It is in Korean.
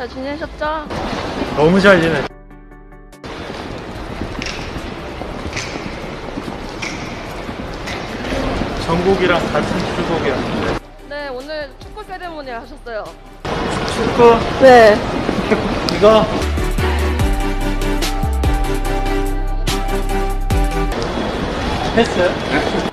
잘 지내셨죠? 너무 잘 지내. 전국이랑 같은 출국이었는데. 네, 오늘 축구 세레모니 하셨어요. 축구 네. 이거 했어요?